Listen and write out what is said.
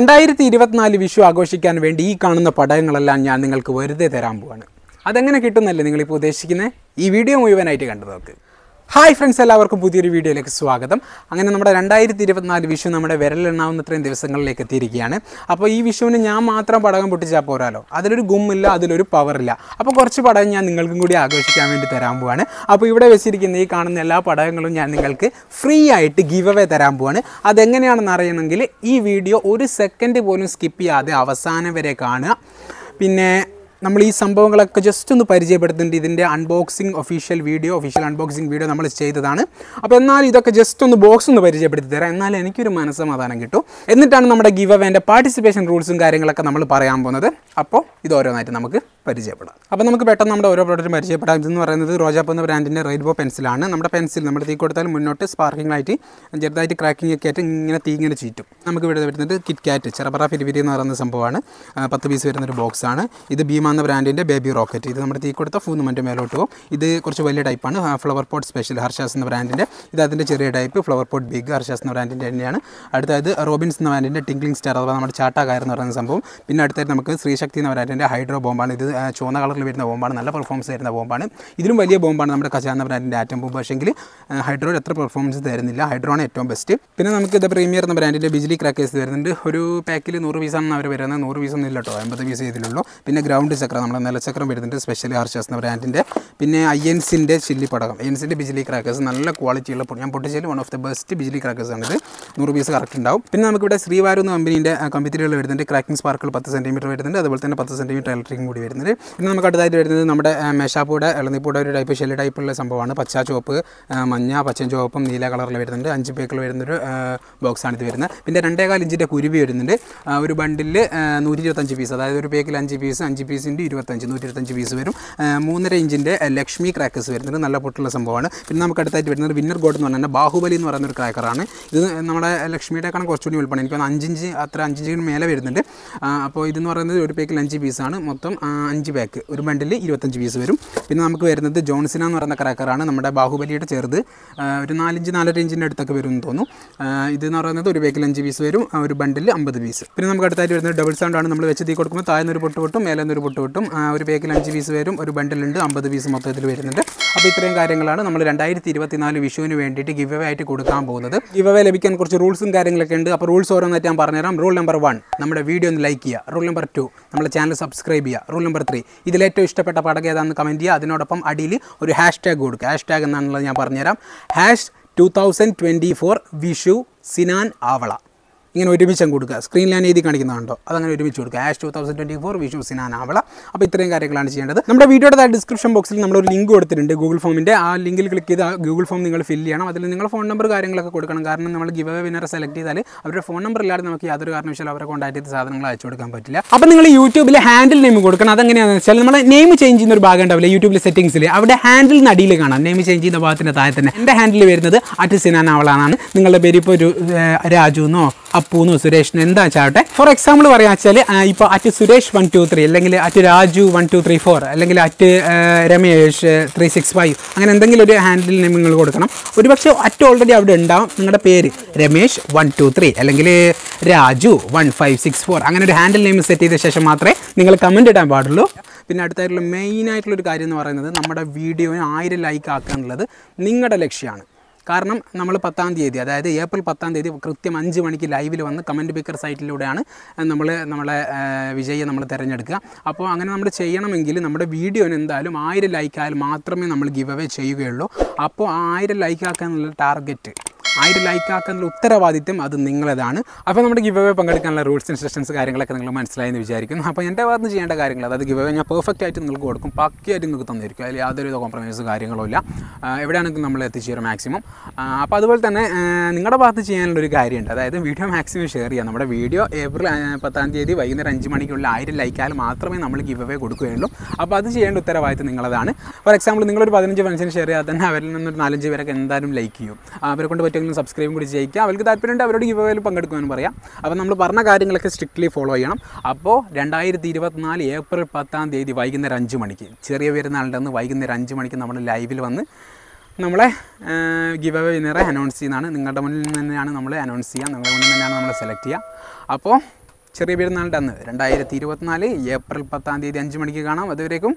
രണ്ടായിരത്തി ഇരുപത്തിനാല് വിഷു ആഘോഷിക്കാൻ വേണ്ടി ഈ കാണുന്ന പടകങ്ങളെല്ലാം ഞാൻ നിങ്ങൾക്ക് വെറുതെ തരാൻ പോവാണ്. അതെങ്ങനെ കിട്ടുന്നല്ലേ നിങ്ങളിപ്പോൾ ഉദ്ദേശിക്കുന്നത് ഈ വീഡിയോ മുഴുവനായിട്ട് കണ്ടു നോക്ക്. ഹായ് ഫ്രണ്ട്സ് എല്ലാവർക്കും പുതിയൊരു വീഡിയോയിലേക്ക് സ്വാഗതം. അങ്ങനെ നമ്മുടെ രണ്ടായിരത്തി ഇരുപത്തിനാല് വിഷു നമ്മുടെ വിരലെണ്ണാവുന്ന ഇത്രയും ദിവസങ്ങളിലേക്ക് എത്തിയിരിക്കുകയാണ്. അപ്പോൾ ഈ വിഷുവിന് ഞാൻ മാത്രം പടകം പൊട്ടിച്ചാൽ പോരാലോ? അതിലൊരു ഗുമ്മില്ല അതിലൊരു പവറില്ല. അപ്പോൾ കുറച്ച് പടകം ഞാൻ നിങ്ങൾക്കും കൂടി ആഘോഷിക്കാൻ വേണ്ടി തരാൻ പോവാണ്. അപ്പോൾ ഇവിടെ വെച്ചിരിക്കുന്ന ഈ കാണുന്ന എല്ലാ പടകങ്ങളും ഞാൻ നിങ്ങൾക്ക് ഫ്രീ ആയിട്ട് ഗിവ് അവേ തരാൻ പോവാണ്. അതെങ്ങനെയാണെന്ന് അറിയണമെങ്കിൽ ഈ വീഡിയോ ഒരു സെക്കൻഡ് പോലും സ്കിപ്പ് ചെയ്യാതെ അവസാനം വരെ കാണുക. പിന്നെ നമ്മൾ ഈ സംഭവങ്ങളൊക്കെ ജസ്റ്റ് ഒന്ന് പരിചയപ്പെടുത്തുന്നുണ്ട് ഇതിന്റെ unboxing official video official unboxing video നമ്മൾ ചെയ്തതാണ്. അപ്പോൾ എന്നാൽ ഇതൊക്കെ ജസ്റ്റ് ഒന്ന് ബോക്സ് ഒന്ന് പരിചയപ്പെടുത്തി തരാം. എന്നാൽ എനിക്കൊരു മനസ്സമാധാനം കിട്ടും. എന്നിട്ടാണ് നമ്മുടെ ഗിവ് അവേന്റെ പാർട്ടിസിപ്പേഷൻ റൂൾസും കാര്യങ്ങളൊക്കെ നമ്മൾ പറയാൻ പോകുന്നത്. അപ്പോൾ ഇത് ഓരോന്നായിട്ട് നമുക്ക് പരിചയപ്പെടാം. അപ്പോൾ നമുക്ക് പെട്ടെന്ന് നമ്മുടെ ഓരോ പ്രോഡക്റ്റും പരിചയപ്പെടാം. ഇതെന്ന് പറയുന്നത് റോജാപ്പ് എന്ന ബ്രാൻഡിന്റെ റെയിൻബോ പെൻസിലാണ് നമ്മുടെ പെൻസിൽ നമ്മൾ തീ കൊടുത്താൽ മുന്നോട്ട് സ്പാർക്കിംഗ് ആയിട്ട് ചെറുതായിട്ട് ക്രാക്കിംഗ് ഒക്കെ ആയിട്ട് ഇങ്ങനെ തീ ഇങ്ങനെ ചീറ്റും. നമുക്ക് ഇവിടെ വരുന്നത് കിറ്റ് കാറ്റ് ചെറപ്പറ ഫിരിഫിരി എന്ന് പറയുന്ന സംഭവമാണ്. പത്ത് പീസ് വരുന്ന ഒരു ബോക്സാണ് ഇത് ഭീമ എന്ന ബ്രാൻഡിന്റെ ബേബി റോക്കറ്റ് ഇത് നമ്മുടെ തീ കൊടുത്ത ഫൂന്ന് മറ്റും മേലോട്ട് പോകും. ഇത് കുറച്ച് വലിയ ടൈപ്പാണ് ഫ്ലവർ പോട്ട് സ്പെഷ്യൽ ഹർഷാസ് എന്ന ബ്രാൻഡിന്റെ ഇത് അതിന്റെ ചെറിയ type flower pot big Harshas എന്ന ബ്രാൻഡിന്റെ തന്നെയാണ്. അടുത്തത് റോബിൻസ് എന്ന ബ്രാൻഡിന്റെ ടിങ്ക്ലിംഗ് സ്റ്റാർ അഥവാ നമ്മുടെ ചാട്ടാകാർ എന്ന് പറയുന്ന സംഭവം. പിന്നെ അടുത്തായിട്ട് നമുക്ക് ശ്രീശക്തി എന്ന ബ്രാൻഡിന്റെ ഹൈഡ്രോ ബോംബാണ് ഇത് ചുവന്ന കളറിൽ വരുന്ന ബോംബാണ് നല്ല പെർഫോമൻസ് തരുന്ന ബോംബാണ്. ഇതിലും വലിയ ബോംബാണ് നമ്മുടെ കസാന ബ്രാൻഡിന്റെ ആറ്റം ബോംബ് പക്ഷേങ്കിൽ ഹൈഡ്രോ എത്ര പെർഫോമൻസ് തരുന്നില്ല. ഹൈഡ്രോ ആണ് ഏറ്റവും ബെസ്റ്റ് പിന്നെ നമുക്ക് ഇത് പ്രീമിയർ എന്ന ബ്രാൻഡിന്റെ ബിജിലി ക്രാക്കേഴ്സ് വരുന്നുണ്ട് ഒരു പാക്കിൽ നൂറ് പീസാണ് അവർ വരുന്നത് നൂറ് പീസ് ഒന്നും കേട്ടോ അമ്പത് പീസ് ഇതിലുള്ളൂ പിന്നെ ഗ്രൗണ്ട് ചക്രം നമ്മുടെ നിലച്ചക്രം വരുന്നുണ്ട്. സ്പെഷ്യൽ ഹർഷസ് എന്ന ബ്രാൻഡിന്റെ. പിന്നെ ഐ എൻസിന്റെ ചില്ലി പടകം എൻസിന്റെ ബിജിലി ക്രാക്കേഴ്സ് നല്ല ക്വാളിറ്റിയുള്ള ഞാൻ പൊട്ടിച്ചതിൽ one of the best Bijli crackers ആണ് ഇത്. നൂറ് പീസ് കറക്റ്റ് ഉണ്ടാവും. പിന്നെ നമുക്കിവിടെ ശ്രീവാരു എന്ന കമ്പനീന്റെ കമ്പിത്തിരികൾ വരുന്നുണ്ട്. ക്രാക്കിംഗ് സ്പാർക്കിൾ പത്ത് സെന്റിമീറ്റർ വരുന്നുണ്ട്. അതുപോലെ തന്നെ പത്ത് സെന്റിമീറ്റർ ഇലക്ട്രിക്കും കൂടി വരുന്നുണ്ട്. പിന്നെ നമുക്ക് അടുത്തായിട്ട് വരുന്നത് നമ്മുടെ മേശാപ്പൂടെ ഇളനിപ്പൂടെ ഒരു ടൈപ്പ് ഷെല്ല് ടൈപ്പുള്ള സംഭവമാണ്. പച്ച ചുവപ്പ് മഞ്ഞ പച്ച ചുവപ്പും നീല കളറിൽ വരുന്നുണ്ട്. അഞ്ച് പേക്കിൽ വരുന്നൊരു ബോക്സാണ് ഇത് വരുന്നത്. പിന്നെ രണ്ടേകാൽ ഇഞ്ചിന്റെ കുരുവി വരുന്നുണ്ട്. ഒരു ബണ്ടിൽ നൂറ്റി ഇരുപത്തഞ്ച് പീസ് അതായത് ഒരു പേക്കിൽ അഞ്ച് പീസ് അഞ്ച് പീസിന്റെ ഇരുപത്തഞ്ച് നൂറ്റി ഇരുപത്തഞ്ച് പീസ് വരും മൂന്നര ഇഞ്ചിന്റെ ലക്ഷ്മി ക്രാക്കേഴ്സ് വരുന്നുണ്ട്. നല്ല പൊട്ടുള്ള സംഭവമാണ്. പിന്നെ നമുക്ക് അടുത്തായിട്ട് വരുന്നത് വിന്നർ ഗോഡ് എന്ന് പറഞ്ഞാൽ ബാഹുബലി എന്ന് പറയുന്ന ഒരു ക്രാക്കറാണ് ഇത് നമ്മുടെ ലക്ഷ്മിയുടെക്കാണ് കുറച്ചുകൂടി വലുപ്പമാണ് എനിക്ക് അഞ്ചിഞ്ച് അത്ര അഞ്ചിഞ്ചിന് മേലെ വരുന്നുണ്ട്. അപ്പോൾ ഇതെന്ന് പറയുന്നത് ഒരു പേക്കിൽ അഞ്ച് പീസാണ് മൊത്തം അഞ്ച് പാക്ക് ഒരു ബണ്ടിൽ ഇരുപത്തഞ്ച് പീസ് വരും. പിന്നെ നമുക്ക് വരുന്നത് ജോൺസിന എന്ന് പറയുന്ന ക്രാക്കറാണ് നമ്മുടെ ബാഹുബലിയുടെ ചേർത്ത് ഒരു നാലഞ്ച് നാലര ഇഞ്ചിന്റെ അടുത്തൊക്കെ വരും എന്ന് തോന്നുന്നു ഇതെന്ന് പറയുന്നത് ഒരു പാക്കിൽ അഞ്ച് പീസ് വരും. ഒരു ബണ്ടിൽ അമ്പത് പീസ് പിന്നെ നമുക്ക് അടുത്തായിട്ട് വരുന്നത് ഡബിൾ സൗണ്ട് ആണ്. നമ്മൾ വെച്ച് തീ കൊടുക്കുമ്പോൾ താഴ്ന്നൊരു പൊട്ട് പൊട്ടും മേലെ ഒരു പൊട്ട്. ആ, ഒരു പാക്കിൽ അഞ്ച് പീസ് വരും. ഒരു ബണ്ടിലുണ്ട് അമ്പത് പീസ് മൊത്തത്തിൽ വരുന്നുണ്ട്. അപ്പോൾ ഇത്രയും കാര്യങ്ങളാണ് നമ്മൾ രണ്ടായിരത്തി ഇരുപത്തിനാല് വിഷുവിന് വേണ്ടിയിട്ട് ഗിവ് അവേ ആയിട്ട് കൊടുക്കാൻ പോകുന്നത്. ഗിവ് അവേ ലഭിക്കാൻ കുറച്ച് റൂൾസും കാര്യങ്ങളൊക്കെ ഉണ്ട്. അപ്പോൾ റൂൾസ് ഓരോന്നായിട്ട് ഞാൻ പറഞ്ഞുതരാം. റൂൾ നമ്പർ വൺ നമ്മുടെ വീഡിയോ ഒന്ന് ലൈക്ക് ചെയ്യുക. റൂൾ നമ്പർ ടു നമ്മുടെ ചാനൽ സബ്സ്ക്രൈബ് ചെയ്യുക. റൂൾ നമ്പർ ത്രീ ഇതിലേറ്റവും ഇഷ്ടപ്പെട്ട പടകം ഏതാണെന്ന് കമന്റ് ചെയ്യുക. അതിനോടൊപ്പം അടിയിൽ ഒരു ഹാഷ് ടാഗ് കൊടുക്കുക. ഹാഷ് ടാഗ് എന്നാണുള്ളത് ഞാൻ പറഞ്ഞുതരാം. Hash two thousand twenty four Vishu Sinan Avala. ഇങ്ങനെ ഒരുമിച്ച് കൊടുക്കുക. സ്ക്രീൻ ലൈൻ എഴുതി കാണിക്കുന്നുണ്ടോ അതങ്ങനെ ഒരുമിച്ച് കൊടുക്കുക. Hash two thousand twenty four Vishu Sinan Avala അപ്പോൾ ഇത്രയും കാര്യങ്ങളാണ് ചെയ്യേണ്ടത്. നമ്മുടെ വീഡിയോയുടെ ഡിസ്ക്രിപ്ഷൻ ബോക്സിൽ നമ്മളൊരു ലിങ്ക് കൊടുത്തിട്ടുണ്ട് ഗൂഗിൾ ഫോമിന്റെ ആ ലിങ്കിൽ ക്ലിക്ക് ചെയ്ത് ആ ഗൂഗിൾ ഫോം നിങ്ങൾ ഫില്ല് ചെയ്യണം. അതിൽ നിങ്ങൾ ഫോൺ നമ്പർ കാര്യങ്ങളൊക്കെ കൊടുക്കണം. കാരണം നമ്മൾ ഗിവ് അവേ വിന്നറെ സെലക്ട് ചെയ്താൽ അവരുടെ ഫോൺ നമ്പർ ഇല്ലാതെ നമുക്ക് യാതൊരു കാരണവശാലും അവരെ കോൺടാക്ട് ചെയ്ത് സാധനങ്ങൾ അയച്ചു കൊടുക്കാൻ പറ്റില്ല. അപ്പോൾ നിങ്ങൾ യൂട്യൂബിൽ ഹാൻഡിൽ നെയിം കൊടുക്കണം. അതെങ്ങനെയാണെന്ന് വെച്ചാൽ നമ്മൾ നെയിം ചേഞ്ച് ചെയ്യുന്ന ഒരു ഭാഗം ഉണ്ടാവില്ല? യൂട്യൂബിലെ സെറ്റിംഗ്സിൽ അവിടെ ഹാൻഡിൽ നടിയിൽ കാണാം. നെയിം ചേഞ്ച് ചെയ്യുന്ന ഭാഗത്തിന്റെ താഴെ തന്നെ. എന്റെ ഹാൻഡിൽ വരുന്നത് അറ്റ് സിനാനാവളാണ് നിങ്ങളുടെ പേര് ഇപ്പോൾ ഒരു രാജു എന്നോ അപ്പു സുരേഷ് സുരേഷിനോ എന്താ ചാട്ടെ ഫോർ എക്സാമ്പിൾ പറയാ വെച്ചാൽ ഇപ്പോൾ at Suresh one two three അല്ലെങ്കിൽ at Raju one two three four അല്ലെങ്കിൽ at Ramesh three six five അങ്ങനെ എന്തെങ്കിലും ഒരു ഹാൻഡിൽ നെയിം നിങ്ങൾ കൊടുക്കണം. ഒരുപക്ഷെ അറ്റ് ഓൾറെഡി അവിടെ ഉണ്ടാവും. നിങ്ങളുടെ പേര് രമേഷ് വൺ ടു ത്രീ അല്ലെങ്കിൽ Raju one five six four അങ്ങനെ ഒരു ഹാൻഡിൽ നെയിം സെറ്റ് ചെയ്ത ശേഷം മാത്രമേ നിങ്ങൾ കമന്റ് ഇടാൻ പാടുള്ളൂ. പിന്നെ അടുത്തായിട്ടുള്ള മെയിൻ ആയിട്ടുള്ള ഒരു കാര്യം എന്ന് പറയുന്നത് നമ്മുടെ വീഡിയോന് ആയിരം ലൈക്ക് ആക്കുക എന്നുള്ളത് നിങ്ങളുടെ ലക്ഷ്യമാണ് കാരണം നമ്മൾ പത്താം തീയതി അതായത് ഏപ്രിൽ പത്താം തീയതി കൃത്യം അഞ്ച് മണിക്ക് ലൈവിൽ വന്ന് കമന്റ് ബിക്കർ സൈറ്റിലൂടെയാണ് നമ്മൾ നമ്മളെ വിജയെ നമ്മൾ തിരഞ്ഞെടുക്കുക. അപ്പോൾ അങ്ങനെ നമ്മൾ ചെയ്യണമെങ്കിൽ നമ്മുടെ വീഡിയോന് എന്തായാലും ആയിരം ലൈക്ക് ആയാൽ മാത്രമേ നമ്മൾ ഗിവ് അവേ ചെയ്യുകയുള്ളൂ. അപ്പോൾ ആ ആയിരം ലൈക്കാക്കാനുള്ള ടാർഗറ്റ് ആയിരം ലൈക്ക് ആക്കാനുള്ള ഉത്തരവാദിത്വം അത് നിങ്ങളതാണ്. അപ്പോൾ നമ്മുടെ ഗിവ് അവേ പങ്കെടുക്കാനുള്ള റൂൾസ് ഇൻസ്ട്രക്ഷൻസ് കാര്യങ്ങളൊക്കെ നിങ്ങൾ മനസ്സിലായെന്ന് വിചാരിക്കുന്നു. അപ്പോൾ എന്റെ ഭാഗത്ത് ചെയ്യേണ്ട കാര്യങ്ങൾ അതായത് ഗിവ് അവേ ഞാൻ പെർഫെക്റ്റ് ആയിട്ട് നിങ്ങൾക്ക് കൊടുക്കും പക്കയായിട്ട് നിങ്ങൾക്ക് തന്നിരിക്കും. അതിൽ യാതൊരു കോംപ്രമൈസ് കാര്യങ്ങളും ഇല്ല. എവിടെയാണെങ്കിലും നമ്മൾ എത്തിച്ചേരും മാക്സിമം അപ്പോൾ അതുപോലെ തന്നെ നിങ്ങളുടെ ഭാഗത്ത് ചെയ്യാനുള്ള ഒരു കാര്യമുണ്ട്. അതായത് വീഡിയോ മാക്സിമം ഷെയർ ചെയ്യാം. നമ്മുടെ വീഡിയോ ഏപ്രിൽ പത്താം തീയതി വൈകുന്നേരം അഞ്ച് മണിക്കുള്ള ആയിരം ലൈക്കാൽ മാത്രമേ നമ്മൾ ഗിവ് അവേ കൊടുക്കുകയുള്ളൂ. അപ്പോൾ അത് ചെയ്യേണ്ട ഉത്തരവാദിത്വം നിങ്ങളതാണ്. ഫോർ എക്സാമ്പിൾ നിങ്ങളൊരു പതിനഞ്ച് ഫ്രണ്ട്സിന് ഷെയർ ചെയ്യാതെ തന്നെ അവരിൽ നിന്നൊരു നാലഞ്ച് പേരൊക്കെ എന്തായാലും ലൈക്ക് ചെയ്യും. അവരെ കൊണ്ട് പറ്റുമെങ്കിലും സബ്സ്ക്രൈബും കൂടി ചെയ്യിക്കുക. അവർക്ക് താല്പര്യമുണ്ട് അവരോട് ഗിവ് അവേയിൽ പങ്കെടുക്കുമെന്ന് പറയാം. അപ്പോൾ നമ്മൾ പറഞ്ഞ കാര്യങ്ങളൊക്കെ സ്ട്രിക്ട്ലി ഫോളോ ചെയ്യണം. അപ്പോൾ രണ്ടായിരത്തി ഇരുപത്തിനാല് ഏപ്രിൽ പത്താം തീയതി വൈകുന്നേരം അഞ്ച് മണിക്ക് ചെറിയ പെരുന്നാളിന്റെ അന്ന് വൈകുന്നേരം അഞ്ച് മണിക്ക് നമ്മൾ ലൈവിൽ വന്ന് നമ്മളെ ഗിവ് അവേ വിന്നറെ അനൗൺസ് ചെയ്യുന്നതാണ്. നിങ്ങളുടെ മുന്നിൽ തന്നെയാണ് നമ്മൾ അനൗൺസ് ചെയ്യുക. നിങ്ങളുടെ മുന്നിൽ തന്നെയാണ് നമ്മൾ സെലക്ട് ചെയ്യുക. അപ്പോൾ ചെറിയ പെരുന്നാളിന്റെ അന്ന് രണ്ടായിരത്തി ഇരുപത്തിനാല് ഏപ്രിൽ പത്താം തീയതി അഞ്ച് മണിക്ക് കാണാം. അതുവരേക്കും